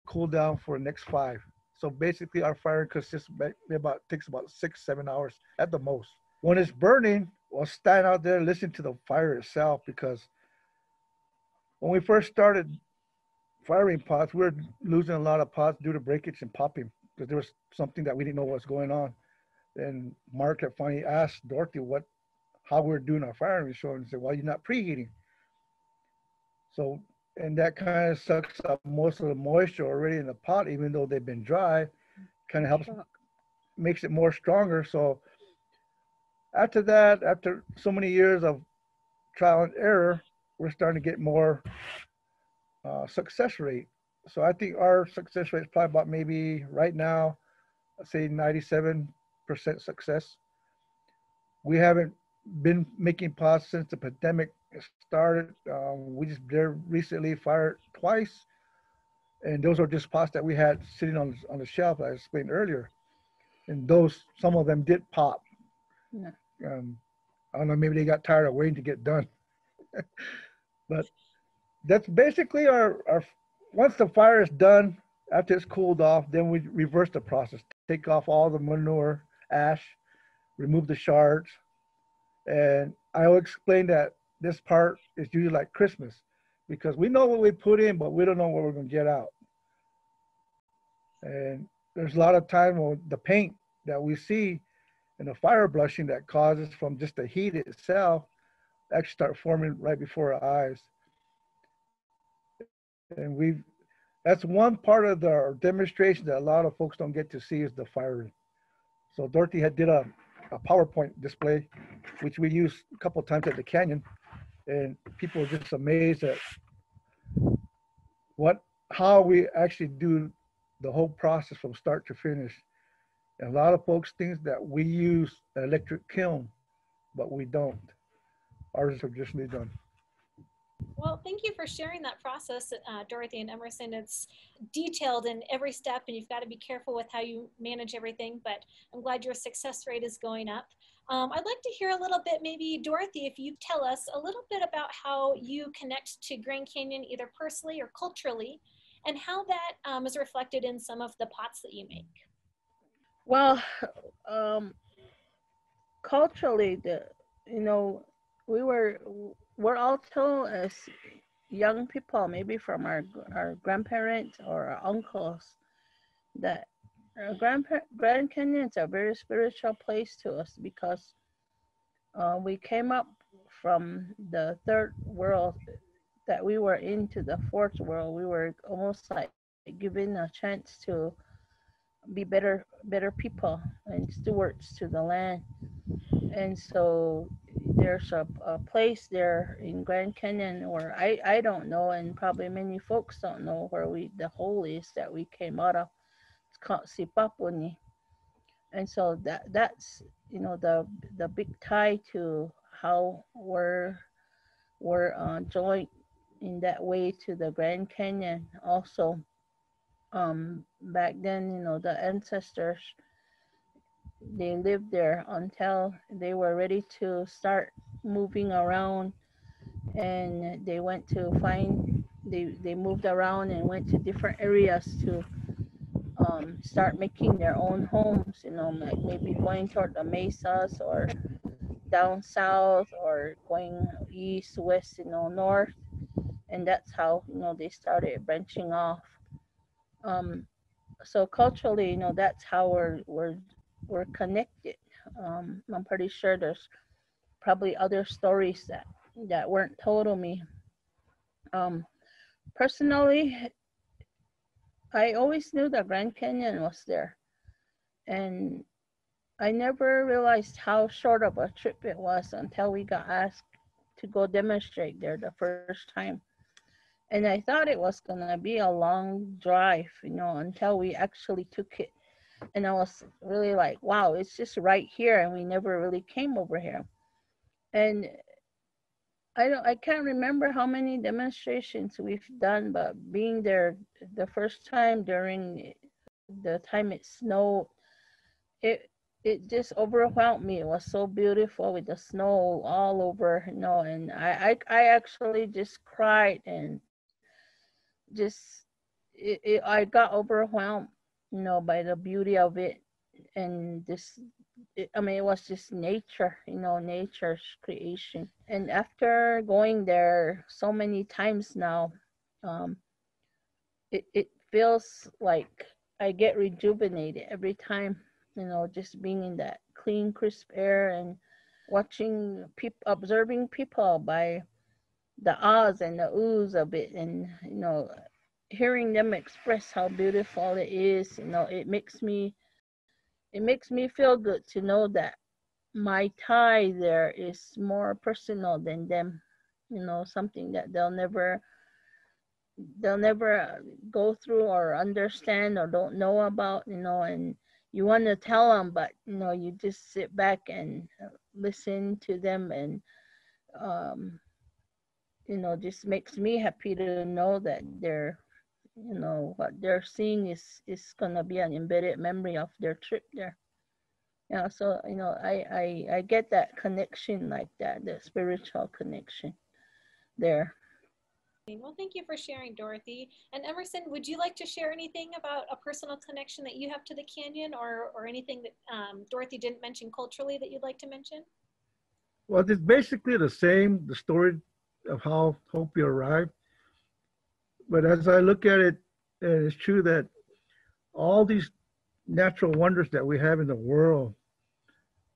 cool down for the next five. So basically, our fire consists about takes about six, seven hours at the most. When it's burning, we'll stand out there, listen to the fire itself, because when we first started firing pots, we were losing a lot of pots due to breakage and popping because there was something that we didn't know what was going on. And Mark had finally asked Dorothy what, how we are doing our firing show, and said, "Well, you're not preheating." So and that kind of sucks up most of the moisture already in the pot, even though they've been dry. Kind of helps, makes it more stronger. So after that, after so many years of trial and error, we're starting to get more uh, success rate. So I think our success rate is probably about maybe right now, say 97% success. We haven't been making pots since the pandemic started. Um, we just there recently fired twice, and those are just pots that we had sitting on on the shelf. I explained earlier, and those some of them did pop. Yeah. Um, I don't know. Maybe they got tired of waiting to get done. but that's basically our our. Once the fire is done, after it's cooled off, then we reverse the process. Take off all the manure, ash, remove the shards, and I will explain that this part is usually like Christmas because we know what we put in, but we don't know what we're going to get out. And there's a lot of time when the paint that we see and the fire blushing that causes from just the heat itself actually start forming right before our eyes. And we've, that's one part of the demonstration that a lot of folks don't get to see is the firing. So Dorothy had did a, a PowerPoint display, which we used a couple times at the canyon and people are just amazed at what how we actually do the whole process from start to finish. And a lot of folks think that we use an electric kiln, but we don't. Ours is traditionally done. Well, thank you for sharing that process, uh, Dorothy and Emerson. It's detailed in every step, and you've got to be careful with how you manage everything, but I'm glad your success rate is going up. Um, I'd like to hear a little bit, maybe Dorothy, if you tell us a little bit about how you connect to Grand Canyon either personally or culturally, and how that um, is reflected in some of the pots that you make. Well, um, culturally, the you know, we were we're also as young people, maybe from our our grandparents or our uncles, that uh, Grand, Grand Canyon is a very spiritual place to us because uh, we came up from the third world that we were into the fourth world. We were almost like given a chance to be better better people and stewards to the land. And so there's a, a place there in Grand Canyon where I, I don't know and probably many folks don't know where we the hole is that we came out of It's called Sipapuni. And so that that's you know the the big tie to how we're we're uh, joined in that way to the Grand Canyon. Also, um, back then, you know, the ancestors they lived there until they were ready to start moving around, and they went to find they they moved around and went to different areas to um, start making their own homes, you know, like maybe going toward the mesas or down south or going east, west, you know, north. And that's how, you know, they started branching off. Um, so culturally, you know, that's how we're, we're, we're connected. Um, I'm pretty sure there's probably other stories that, that weren't told to me. Um, personally, I always knew that Grand Canyon was there. And I never realized how short of a trip it was until we got asked to go demonstrate there the first time. And I thought it was gonna be a long drive, you know, until we actually took it. And I was really like, wow, it's just right here. And we never really came over here. And I don't I can't remember how many demonstrations we've done, but being there the first time during the time it snowed, it it just overwhelmed me. It was so beautiful with the snow all over, you know, and I I, I actually just cried and just it, it, I got overwhelmed, you know, by the beauty of it and this. I mean, it was just nature, you know, nature's creation. And after going there so many times now, um, it it feels like I get rejuvenated every time, you know, just being in that clean, crisp air and watching people, observing people by the ahs and the oohs of it, and you know, hearing them express how beautiful it is, you know, it makes me, it makes me feel good to know that my tie there is more personal than them, you know, something that they'll never they'll never go through or understand or don't know about, you know, and you want to tell them, but you know, you just sit back and listen to them, and um, you know, just makes me happy to know that they're, you know, what they're seeing is is gonna be an embedded memory of their trip there. Yeah, so you know, I I I get that connection like that, the spiritual connection there. Well, thank you for sharing, Dorothy. And Emerson, would you like to share anything about a personal connection that you have to the canyon or, or anything that um, Dorothy didn't mention culturally that you'd like to mention? Well, it's basically the same, the story of how Hopi arrived. But as I look at it, it's true that all these natural wonders that we have in the world,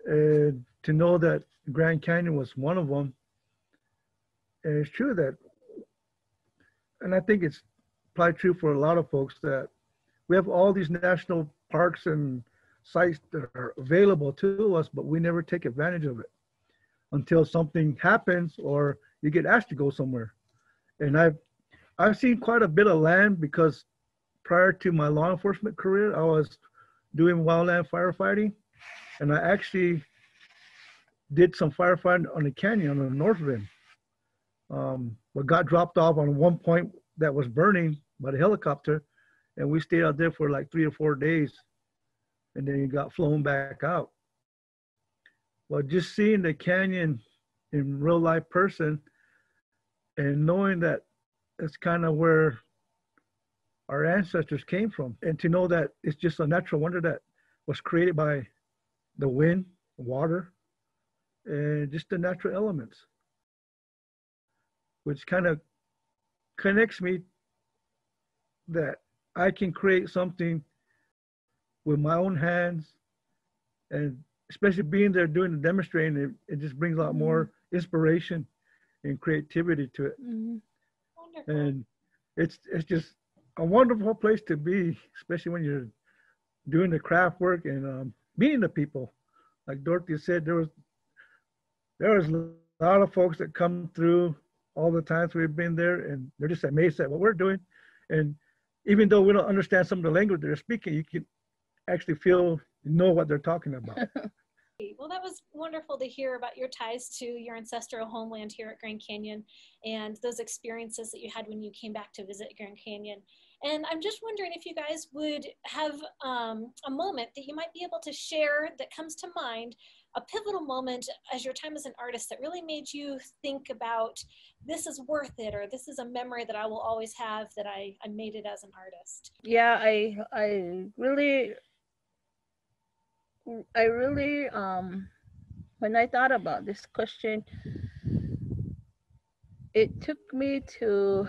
and to know that Grand Canyon was one of them, it's true that and I think it's probably true for a lot of folks that we have all these national parks and sites that are available to us, but we never take advantage of it until something happens or you get asked to go somewhere. And I've I've seen quite a bit of land because prior to my law enforcement career, I was doing wildland firefighting, and I actually did some firefighting on the canyon on the north rim um, but got dropped off on one point that was burning by the helicopter, and we stayed out there for like three or four days, and then he got flown back out. Well, just seeing the canyon in real life person, and knowing that that's kind of where our ancestors came from, and to know that it's just a natural wonder that was created by the wind, water, and just the natural elements which kind of connects me that I can create something with my own hands and especially being there doing the demonstrating it, it just brings a lot more mm-hmm. inspiration and creativity to it mm-hmm. And it's it's just a wonderful place to be especially when you're doing the craft work and um, meeting the people like dorothy said there was there was a lot of folks that come through all the times we've been there, and they're just amazed at what we're doing. And even though we don't understand some of the language they're speaking, you can actually feel know what they're talking about. Well, that was wonderful to hear about your ties to your ancestral homeland here at Grand Canyon and those experiences that you had when you came back to visit Grand Canyon. And I'm just wondering if you guys would have um, a moment that you might be able to share that comes to mind a pivotal moment as your time as an artist that really made you think about this is worth it or this is a memory that I will always have that I, I made it as an artist? Yeah, I I really I really um when I thought about this question it took me to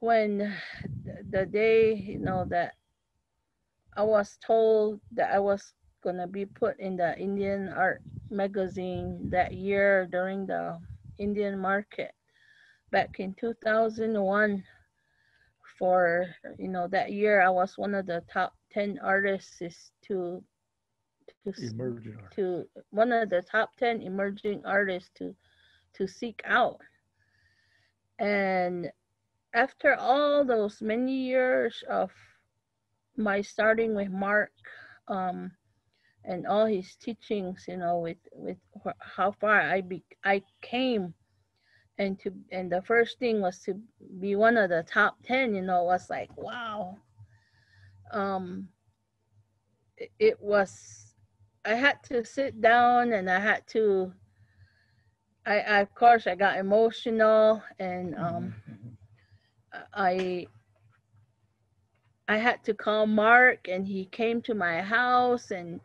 when the day you know that I was told that I was gonna be put in the Indian art magazine that year during the Indian market back in 2001 for you know that year I was one of the top 10 artists to to emerging to one of the top 10 emerging artists to to seek out and after all those many years of my starting with Mark um, and all his teachings, you know, with with how far I be I came, and to and the first thing was to be one of the top ten. You know, was like wow. Um, it, it was. I had to sit down and I had to. I, I of course I got emotional and um, mm-hmm. I I had to call Mark, and he came to my house, and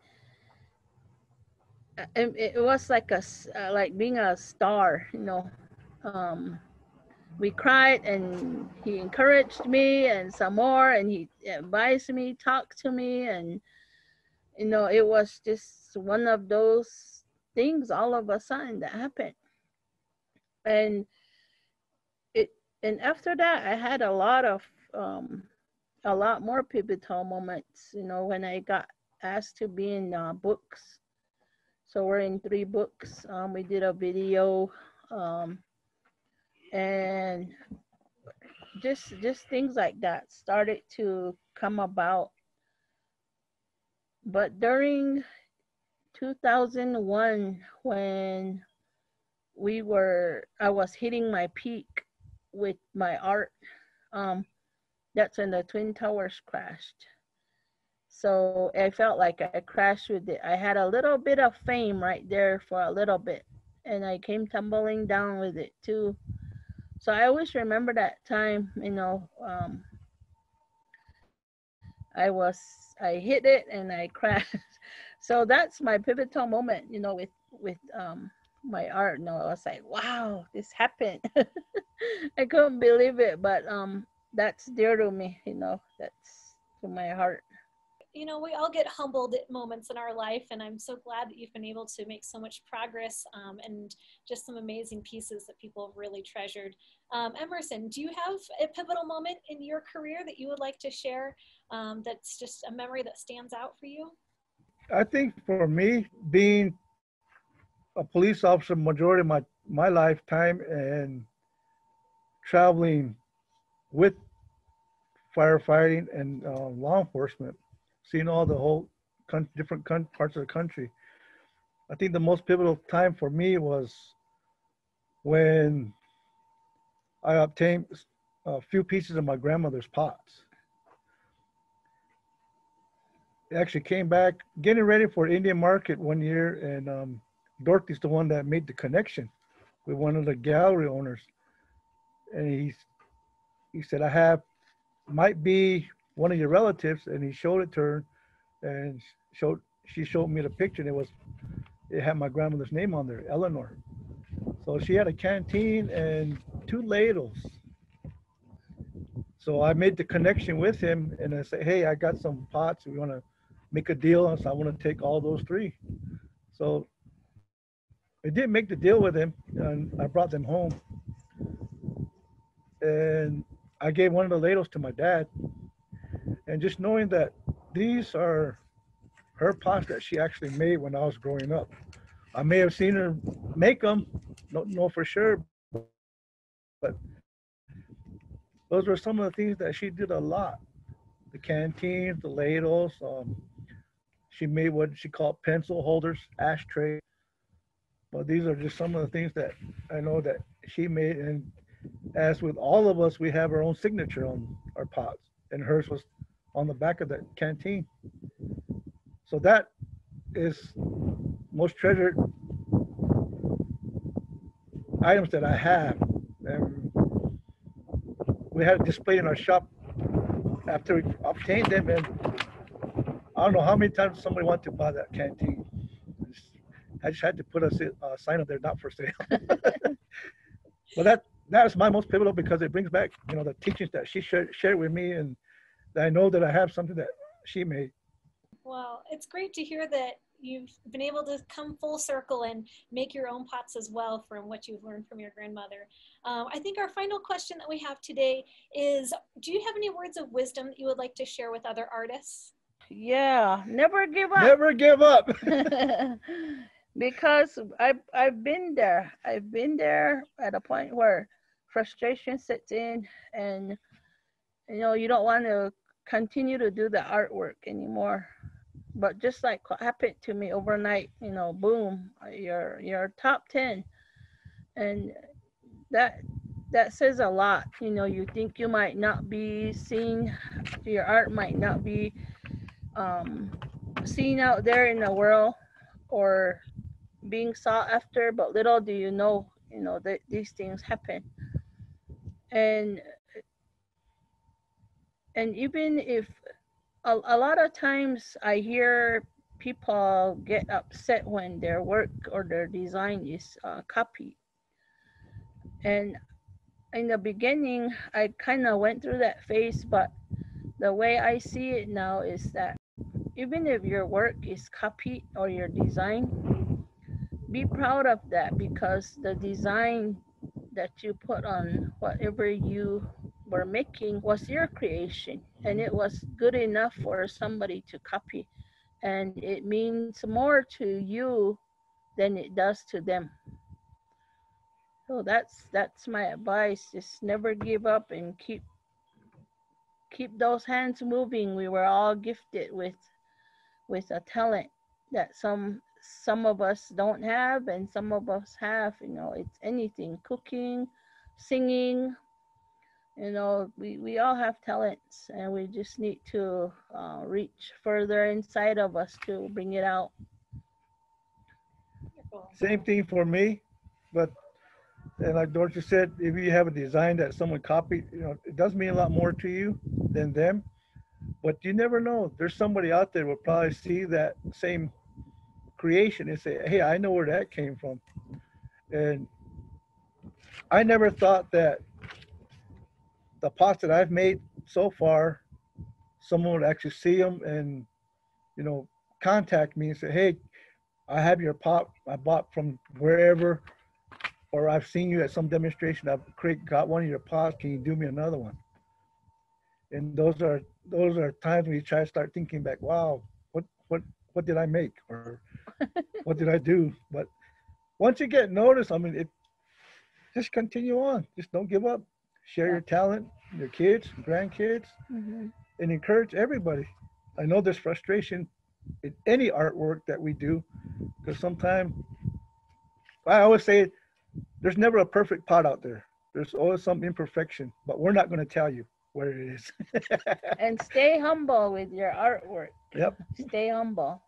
uh, it, it was like a uh, like being a star, you know. Um, we cried, and he encouraged me, and some more, and he advised me, talked to me, and you know, it was just one of those things all of a sudden that happened, and it and after that, I had a lot of um, a lot more pivotal moments, you know, when I got asked to be in uh, books. So we're in three books. Um, we did a video, um, and just just things like that started to come about. But during 2001, when we were, I was hitting my peak with my art. Um, that's when the twin towers crashed so i felt like i crashed with it i had a little bit of fame right there for a little bit and i came tumbling down with it too so i always remember that time you know um, i was i hit it and i crashed. So that's my pivotal moment you know with with um my art. Know i was like wow this happened. I couldn't believe it but um that's dear to me you know that's to my heart you know, we all get humbled at moments in our life, and I'm so glad that you've been able to make so much progress um, and just some amazing pieces that people have really treasured. Um, Emerson, do you have a pivotal moment in your career that you would like to share um, that's just a memory that stands out for you? I think for me, being a police officer majority of my, my lifetime and traveling with firefighting and uh, law enforcement, seeing all the whole con- different con- parts of the country. I think the most pivotal time for me was when I obtained a few pieces of my grandmother's pots. It actually came back getting ready for Indian market one year, and um, Dorothy's the one that made the connection with one of the gallery owners, and he's he said I have might be one of your relatives, and he showed it to her, and showed she showed me the picture, and it was it had my grandmother's name on there, Eleanor. So she had a canteen and two ladles. So I made the connection with him, and I said, "Hey, I got some pots. We want to make a deal, so I want to take all those three. So I did make the deal with him, and I brought them home. And I gave one of the ladles to my dad. And just knowing that these are her pots that she actually made when I was growing up. I may have seen her make them, don't know for sure, but those were some of the things that she did a lot. The canteens, the ladles. Um, she made what she called pencil holders, ashtray. But these are just some of the things that I know that she made. And as with all of us, we have our own signature on our pots, and hers was on the back of that canteen. So that is most treasured items that I have. And we had it displayed in our shop after we obtained them, and I don't know how many times somebody wanted to buy that canteen. I just had to put a si- a sign up there, not for sale. but that that is my most pivotal because it brings back, you know, the teachings that she shared, shared with me, and I know that I have something that she made. Well, it's great to hear that you've been able to come full circle and make your own pots as well from what you've learned from your grandmother. Um, I think our final question that we have today is Do you have any words of wisdom that you would like to share with other artists? Yeah, never give up. Never give up. because I've I've been there. I've been there at a point where frustration sets in, and you know you don't want to continue to do the artwork anymore. But just like what happened to me overnight, you know, boom, you're you're top ten, and that that says a lot. You know, you think you might not be seen, your art might not be um, seen out there in the world or being sought after, but little do you know, you know, that these things happen. And and even if a, a lot of times I hear people get upset when their work or their design is uh, copied. And in the beginning, I kind of went through that phase, but the way I see it now is that even if your work is copied or your design, be proud of that because the design that you put on whatever you were making was your creation and it was good enough for somebody to copy. And it means more to you than it does to them. So that's that's my advice. Just never give up and keep keep those hands moving. We were all gifted with with a talent that some some of us don't have and some of us have. You know it's anything cooking singing you know we, we all have talents and we just need to uh, reach further inside of us to bring it out Same thing for me, but and like Dorothy said, if you have a design that someone copied, you know, it does mean a lot more to you than them. But you never know. There's somebody out there will probably see that same creation and say, "Hey, I know where that came from." And I never thought that the pots that I've made so far, someone would actually see them and, you know, contact me and say, "Hey, I have your pot I bought from wherever, or I've seen you at some demonstration. I've Craig got one of your pots. Can you do me another one? And those are those are times when you try to start thinking back. Wow, what what what did I make or what did I do? But once you get noticed, I mean, it just continue on. Just don't give up. Share your talent, your kids, grandkids, Mhm. and encourage everybody. I know there's frustration in any artwork that we do because sometimes I always say there's never a perfect pot out there. There's always some imperfection, but we're not going to tell you where it is. and stay humble with your artwork yep. stay humble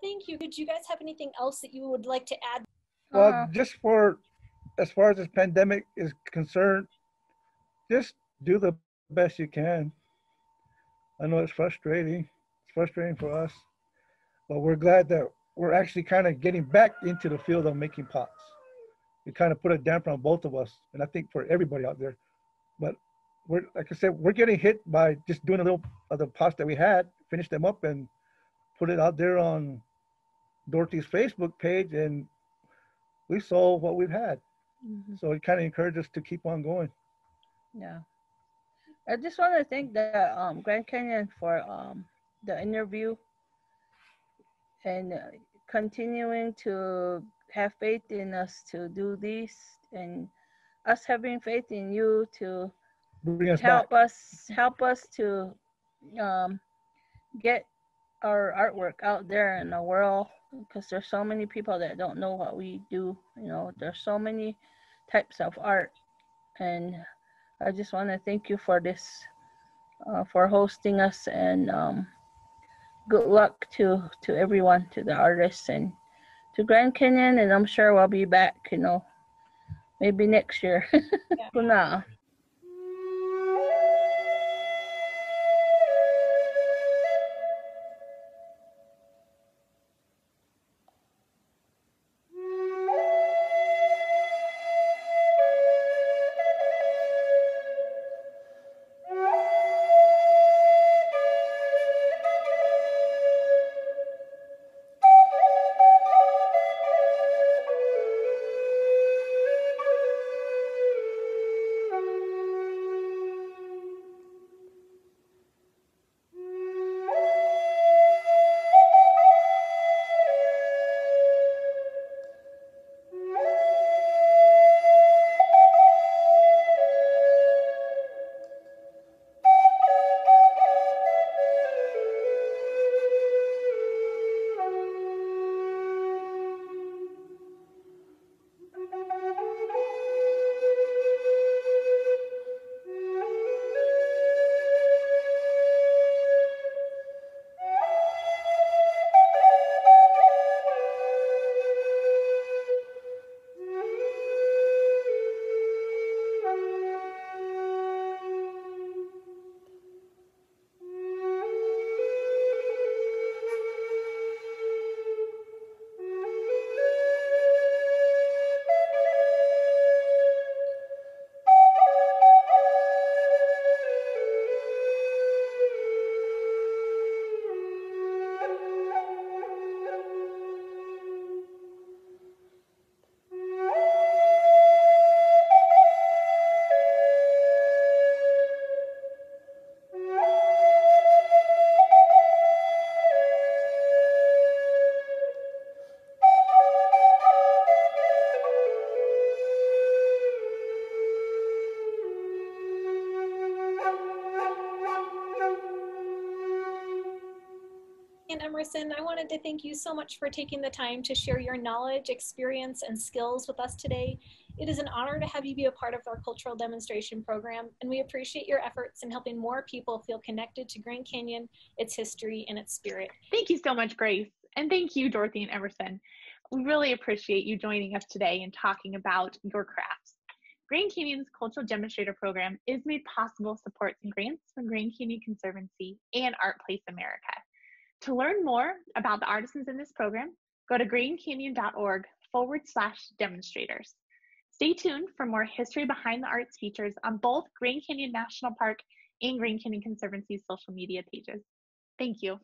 Thank you. Did you guys have anything else that you would like to add? Well, Uh, just for as far as this pandemic is concerned, just do the best you can. I know it's frustrating. It's frustrating for us, but we're glad that we're actually kind of getting back into the field of making pots. We kind of put a damper on both of us, and I think for everybody out there. But we're like I said, we're getting hit by just doing a little of the pots that we had, finish them up, and put it out there on Dorothy's Facebook page, and we sold what we've had. mhm. So it kind of encouraged us to keep on going. Yeah. I just want to thank the um, Grand Canyon for um, the interview and uh, continuing to have faith in us to do this and us having faith in you to Bring us help back. us help us to um, get our artwork out there in the world because there's so many people that don't know what we do you know there's so many types of art and i just want to thank you for this uh, for hosting us and um, good luck to to everyone to the artists and to grand canyon and i'm sure we'll be back you know maybe next year Kuna. Emerson, I wanted to thank you so much for taking the time to share your knowledge, experience, and skills with us today. It is an honor to have you be a part of our cultural demonstration program, and we appreciate your efforts in helping more people feel connected to Grand Canyon, its history, and its spirit. Thank you so much, Grace. And thank you, Dorothy and Emerson. We really appreciate you joining us today and talking about your crafts. Grand Canyon's Cultural Demonstrator Program is made possible supports and grants from Grand Canyon Conservancy and Art Place America. To learn more about the artisans in this program, go to grandcanyon.org forward slash demonstrators. Stay tuned for more history behind the arts features on both Grand Canyon National Park and Grand Canyon Conservancy's social media pages. Thank you.